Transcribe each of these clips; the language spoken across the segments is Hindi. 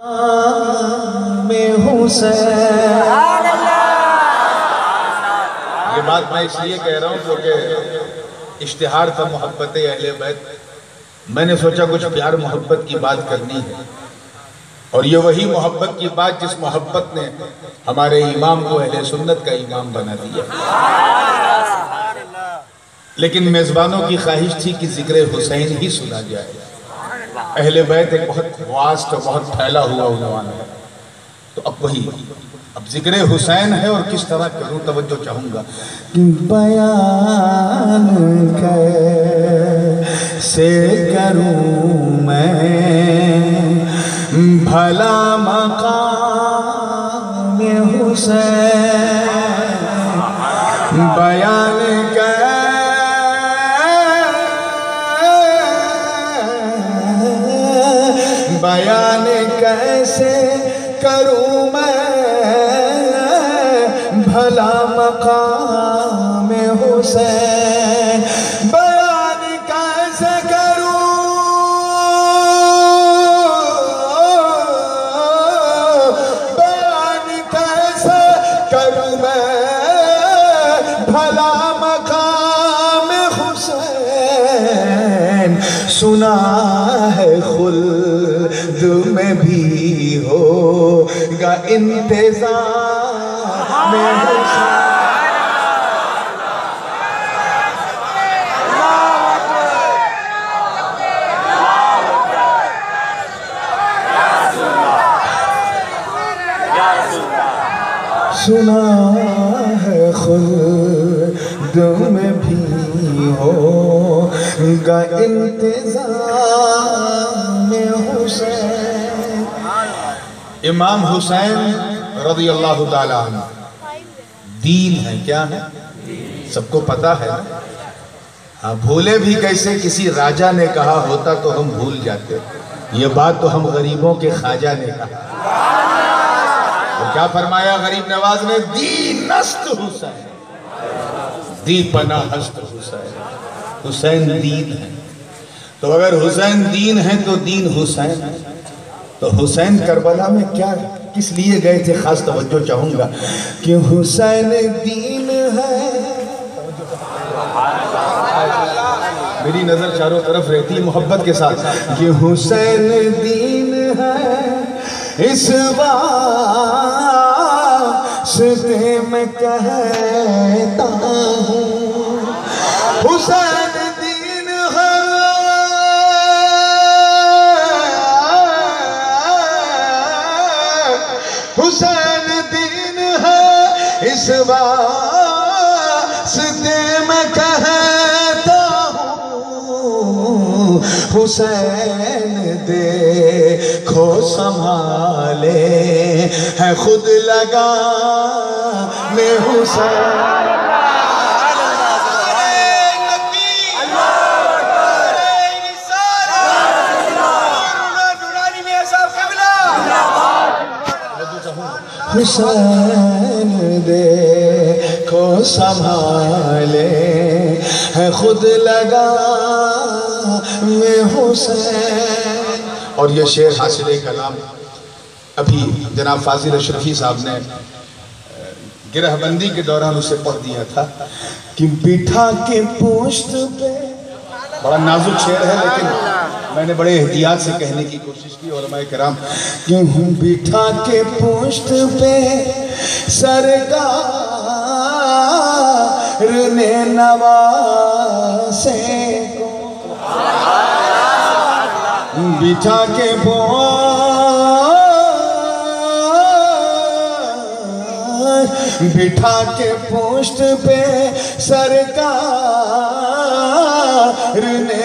में हुसैन ये बात मैं इसलिए कह रहा हूँ क्योंकि इश्तहार था मोहब्बत अहले बैत। मैंने सोचा कुछ प्यार मोहब्बत की बात करनी है। और ये वही मोहब्बत की बात जिस मोहब्बत ने हमारे इमाम को अहले सुन्नत का इमाम बना दिया। लेकिन मेज़बानों की ख्वाहिश थी कि ज़िक्र हुसैन ही सुना जाए। अहले बैत एक बहुत वास्ट और बहुत फैला हुआ उनवान है तो अब वही, अब ज़िक्र हुसैन है और किस तरह करूँ, तवज्जो चाहूँगा। बयान से करूँ मैं? भला मकाम हुसैन। बयान बयान कैसे करूँ मैं? भला मकाम हुसैन। बयान कैसे करूँ? बयान कैसे करूँ मैं? भला मकाम हुसैन। सुना है खुल्द में भी होगा इंतज़ार में सुना है खुद में भी होगा इंतज़ार इमाम हुसैन रज़ी अल्लाह दीन है क्या है? सबको पता है। हाँ भूले भी कैसे किसी राजा ने कहा, होता तो हम भूल जाते। ये बात तो हम गरीबों के ख्वाजा ने कहा। और क्या फरमाया गरीब नवाज़ ने? दीनस्त हुसैन। दी पना हस्त हुसैन। हुसैन दीन है। तो अगर हुसैन दीन है तो दीन हुसैन है। तो हुसैन करबला में क्या, किस लिए गए थे? खास तवज्जो चाहूँगा कि हुसैन दीन है। मेरी नज़र चारों तरफ़ रहती है मोहब्बत के साथ कि हुसैन दीन है। इस वास्ते में कहता हूँ, हुसैन हुसैन दीन है। इस वास्ते मैं कहता हूँ, हुसैन दे खो संभाले। है खुद लगा मैं हुसैन। हुसैन देखो संभाले। है खुद लगा में हुसैन। और ये शेर हासिल कलाम अभी जनाब फाजिल अशरफी साहब ने गिरहबंदी के दौरान उसे पढ़ दिया था कि बिठा के पोस्ट पे बड़ा नाजुक शेर है लेकिन मैंने बड़े एहतियात से कहने की कोशिश की और मैं कराम गेहूँ बिठा के पोस्ट पे सरकार ने नवासे बिठा के बिठा के पोस्ट पे सरकार ने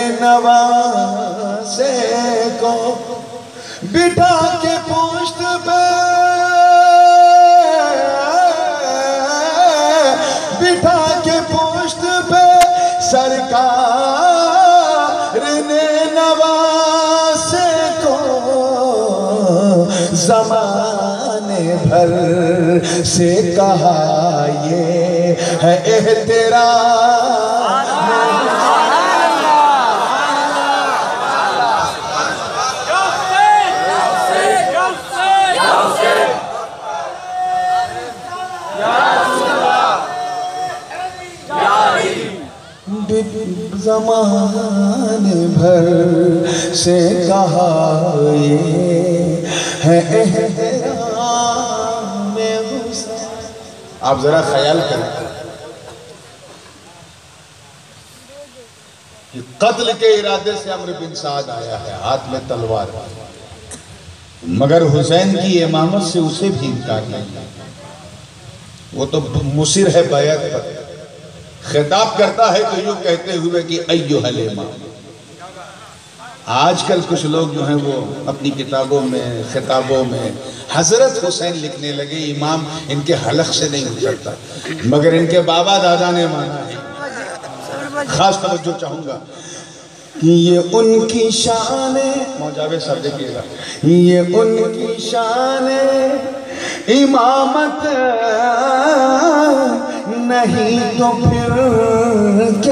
नवासे को बिठा के पोस्ट पे बिठा के पोस्ट पे सरकार ने नवासे को जमाने भर से कहा, ये है एहतरा जमाने भर से कहा ये है आप जरा ख्याल करें कि कत्ल के इरादे से अमर बिन साद आया है, हाथ में तलवार। मगर हुसैन की इमामत से उसे भी इनकार नहीं। वो तो मुसिर है बैत पर। खिताब करता है तो यूँ कहते हुए कि अयो हलेमा आजकल कुछ लोग जो हैं वो अपनी किताबों में, खिताबों में हज़रत हुसैन लिखने लगे, इमाम इनके हलक से नहीं उतरता। मगर इनके बाबा दादा ने माना है। खास तवज्जो चाहूँगा। कि ये उनकी शान मौजावे सर देखिएगा। ये उनकी शान इमामत ट